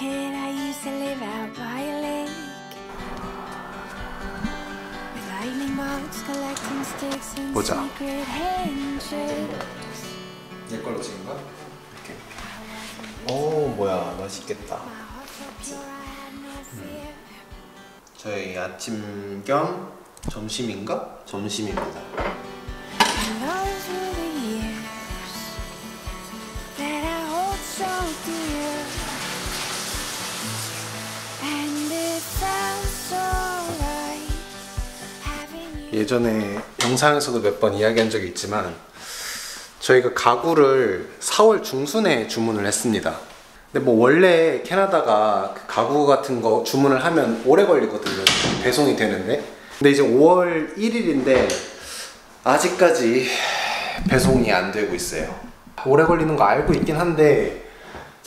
Kid, I used to live out by a lake. With lightning bolts collecting sticks and 보자. secret handshakes. 내 걸로 찍은가? 이렇게. 오 뭐야 맛있겠다. Fear. 저희 아침 겸 점심인가? 점심입니다. 예전에 영상에서도 몇 번 이야기한 적이 있지만 저희가 가구를 4월 중순에 주문을 했습니다. 근데 뭐 원래 캐나다가 그 가구 같은 거 주문을 하면 오래 걸리거든요. 배송이 되는데. 근데 이제 5월 1일인데 아직까지 배송이 안 되고 있어요. 오래 걸리는 거 알고 있긴 한데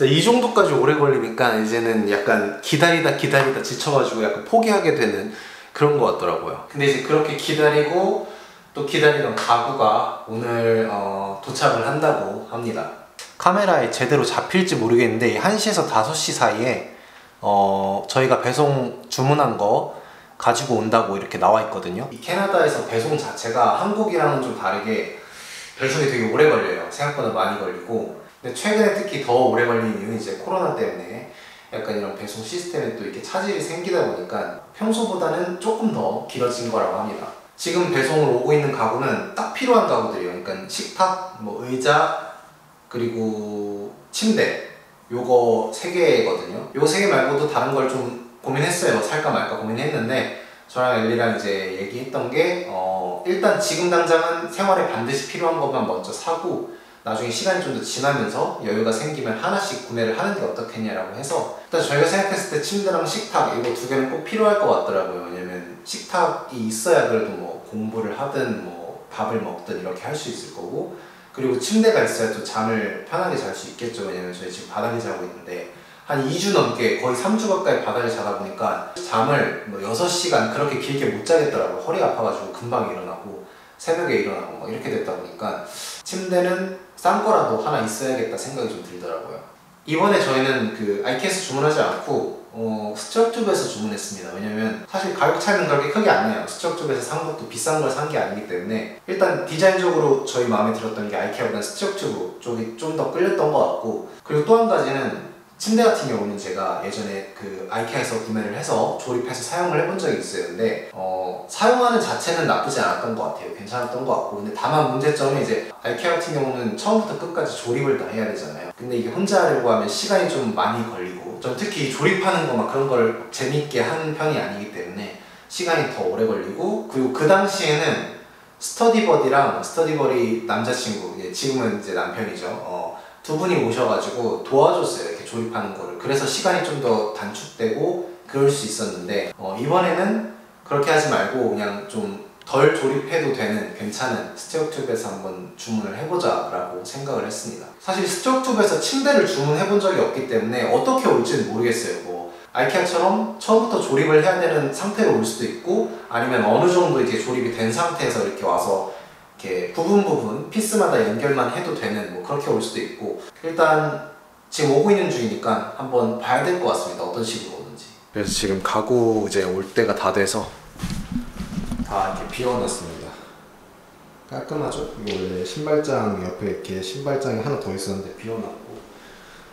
이 정도까지 오래 걸리니까 이제는 약간 기다리다 기다리다 지쳐가지고 약간 포기하게 되는 그런 것 같더라고요. 근데 이제 그렇게 기다리고 또 기다리던 가구가 오늘 어, 도착을 한다고 합니다. 카메라에 제대로 잡힐지 모르겠는데 1시에서 5시 사이에 어, 저희가 배송 주문한 거 가지고 온다고 이렇게 나와 있거든요. 이 캐나다에서 배송 자체가 한국이랑은 좀 다르게 배송이 되게 오래 걸려요. 생각보다 많이 걸리고. 근데 최근에 특히 더 오래 걸리는 이유는 이제 코로나 때문에 약간 이런 배송 시스템에 또 이렇게 차질이 생기다 보니까 평소보다는 조금 더 길어진 거라고 합니다. 지금 배송을 오고 있는 가구는 딱 필요한 가구들이에요. 그러니까 식탁, 뭐 의자, 그리고 침대 요거 세 개거든요. 요 세 개 말고도 다른 걸 좀 고민했어요. 살까 말까 고민했는데 저랑 엘리랑 이제 얘기했던 게 어, 일단 지금 당장은 생활에 반드시 필요한 것만 먼저 사고 나중에 시간이 좀 더 지나면서 여유가 생기면 하나씩 구매를 하는 게 어떻겠냐라고 해서 일단 저희가 생각했을 때 침대랑 식탁 이거 두 개는 꼭 필요할 것 같더라고요. 왜냐면 식탁이 있어야 그래도 뭐 공부를 하든 뭐 밥을 먹든 이렇게 할 수 있을 거고 그리고 침대가 있어야 또 잠을 편하게 잘 수 있겠죠. 왜냐면 저희 지금 바닥에 자고 있는데 한 2주 넘게 거의 3주 가까이 바닥에 자다 보니까 잠을 뭐 6시간 그렇게 길게 못 자겠더라고요. 허리 아파가지고 금방 일어나고 새벽에 일어나고 막 이렇게 됐다 보니까 침대는 싼 거라도 하나 있어야겠다 생각이 좀 들더라고요. 이번에 저희는 그 IKEA서 주문하지 않고 어, Structube에서 주문했습니다. 왜냐면 사실 가격 차이는 그렇게 크게 안 나요. Structube에서 산 것도 비싼 걸 산 게 아니기 때문에 일단 디자인적으로 저희 마음에 들었던 게 IKEA보다 Structube 쪽이 좀 더 끌렸던 것 같고 그리고 또 한 가지는 침대 같은 경우는 제가 예전에 그 IKEA에서 구매를 해서 조립해서 사용을 해본 적이. 근데 어, 사용하는 자체는 나쁘지 않았던 것 같아요. 괜찮았던 것 같고 근데 다만 문제점은 이제 아이케아 같은 경우는 처음부터 끝까지 조립을 다 해야 되잖아요. 근데 이게 혼자 하려고 하면 시간이 좀 많이 걸리고 전 특히 조립하는 거 막 그런 걸 재밌게 하는 편이 아니기 때문에 시간이 더 오래 걸리고 그리고 그 당시에는 study buddy랑 study buddy 남자친구 지금은 이제 남편이죠. 어, 두 분이 오셔가지고 도와줬어요 이렇게 조립하는 거를. 그래서 시간이 좀 더 단축되고 그럴 수 있었는데 어, 이번에는 그렇게 하지 말고 그냥 좀 덜 조립해도 되는 괜찮은 Structube에서 한번 주문을 해보자 라고 생각을 했습니다. 사실 Structube에서 침대를 주문해 본 적이 없기 때문에 어떻게 올지는 모르겠어요. 뭐 IKEA처럼 처음부터 조립을 해야 되는 상태로 올 수도 있고 아니면 어느 정도 이제 조립이 된 상태에서 이렇게 와서 이렇게 부분 부분 피스마다 연결만 해도 되는 뭐 그렇게 올 수도 있고 일단 지금 오고 있는 중이니까 한번 봐야 될 것 같습니다. 어떤 식으로 오는지. 그래서 지금 가구 이제 올 때가 다 돼서 다 이렇게 비워놨습니다. 깔끔하죠? 이거 원래 신발장 옆에 이렇게 신발장이 하나 더 있었는데 비워놨고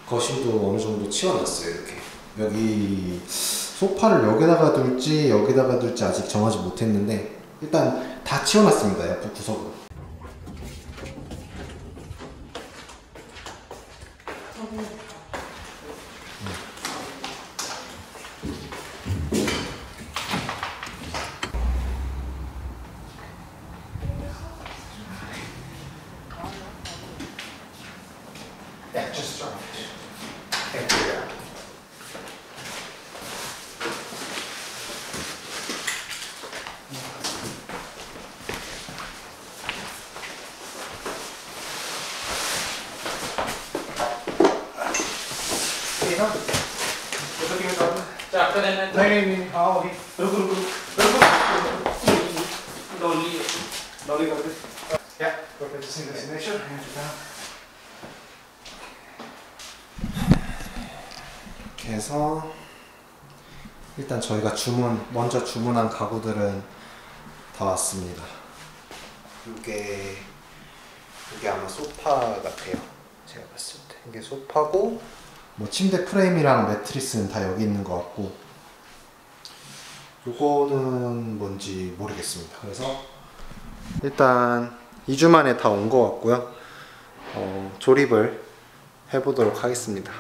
거실도 어느 정도 치워놨어요 이렇게. 여기 소파를 여기다가 둘지 여기다가 둘지 아직 정하지 못했는데 일단 다 치워놨습니다 옆에 구석으로. Yeah, नहीं नहीं हाँ अभी रुक रुक रुक रुक ਡੋਲੀ डॉली कर दे Yeah, perfect. Just in destination. Hands down. 이렇게 해서 일단 저희가 주문 먼저 주문한 가구들은 다 왔습니다. 이게 이게 아마 소파 같아요. 제가 봤을 때 이게 소파고 뭐 침대 프레임이랑 매트리스는 다 여기 있는 것 같고 요거는 뭔지 모르겠습니다. 그래서 일단 2주 만에 다 온 것 같고요. 어, 조립을 해보도록 하겠습니다.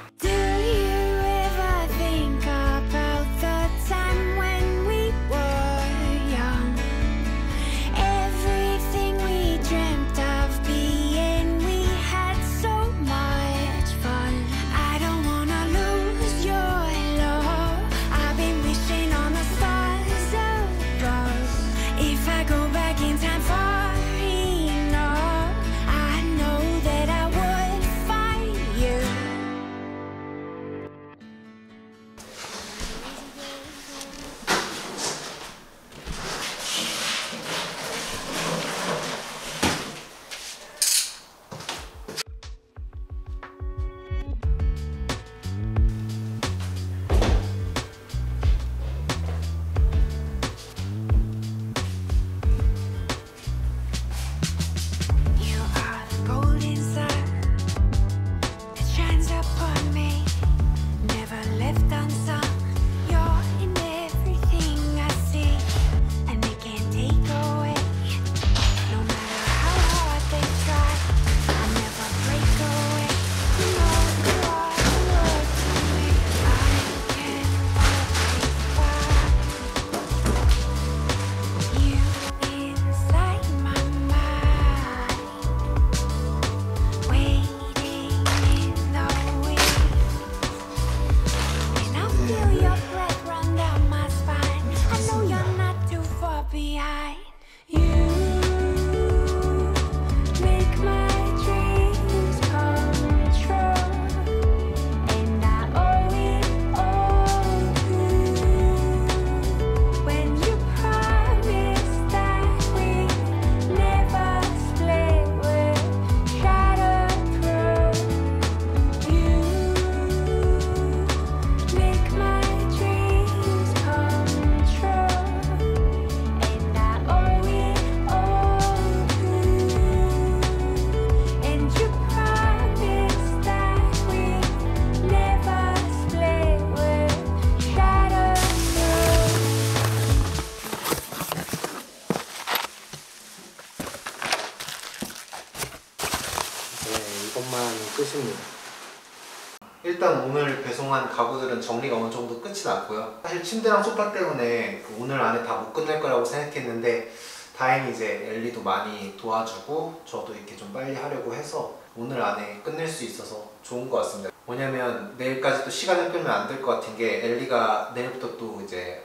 배송한 가구들은 정리가 어느 정도 끝이 났고요. 사실 침대랑 소파 때문에 그 오늘 안에 다 못 끝낼 거라고 생각했는데 다행히 이제 엘리도 많이 도와주고 저도 이렇게 좀 빨리 하려고 해서 오늘 안에 끝낼 수 있어서 좋은 것 같습니다. 뭐냐면 내일까지 또 시간을 끌면 안 될 것 같은 게 엘리가 내일부터 또 이제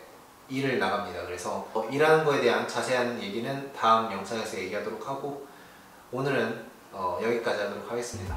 일을 나갑니다. 그래서 어, 일하는 거에 대한 자세한 얘기는 다음 영상에서 얘기하도록 하고 오늘은 어, 여기까지 하도록 하겠습니다.